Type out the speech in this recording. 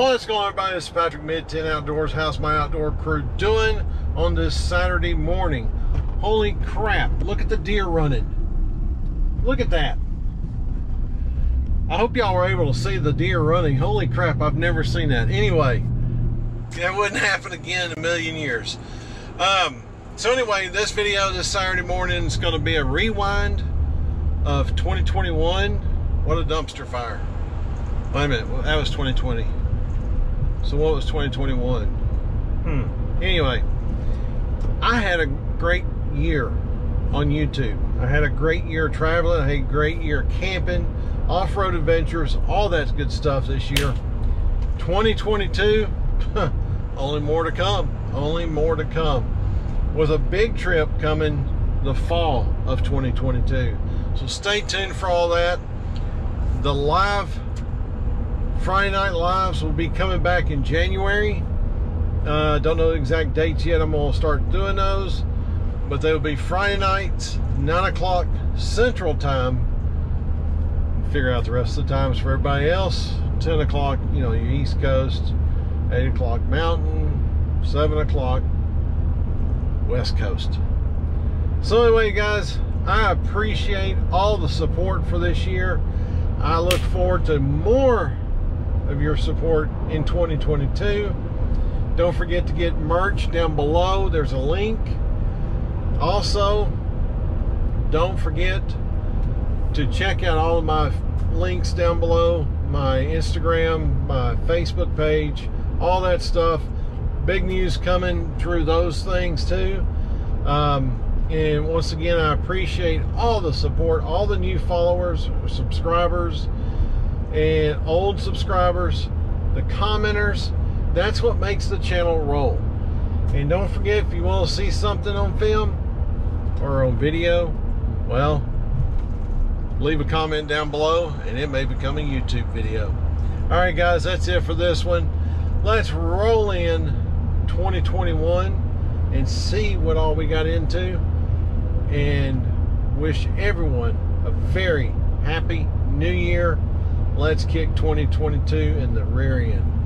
What's going on, everybody? This is Patrick Mid TN Outdoors. How's my outdoor crew doing on this Saturday morning? Holy crap, look at the deer running. Look at that. I hope y'all were able to see the deer running. Holy crap, I've never seen that. Anyway, that wouldn't happen again in a million years. Um, so anyway, this video this Saturday morning is going to be a rewind of 2021. What a dumpster fire. Wait a minute, that was 2020. So what was 2021? Hmm. Anyway, I had a great year on YouTube. I had a great year traveling. I had a great year camping, off-road adventures, all that good stuff this year. 2022, only more to come. Only more to come. With a big trip coming the fall of 2022. So stay tuned for all that. The live Friday Night Lives will be coming back in January. Uh, don't know the exact dates yet. I'm going to start doing those. But they will be Friday nights, 9 o'clock Central Time. Figure out the rest of the times for everybody else. 10 o'clock, you know, your East Coast. 8 o'clock Mountain. 7 o'clock West Coast. So anyway, guys, I appreciate all the support for this year. I look forward to more of your support in 2022. Don't forget to get merch down below. There's a link. Also, don't forget to check out all of my links down below my Instagram, my Facebook page, all that stuff. Big news coming through those things too. Um, and once again, I appreciate all the support, all the new followers, subscribers, and old subscribers, the commenters. That's what makes the channel roll. And don't forget, if you want to see something on film or on video, well, leave a comment down below and it may become a YouTube video. All right, guys, that's it for this one. Let's roll in 2021 and see what all we got into and wish everyone a very happy new year let's kick 2022 in the rear end.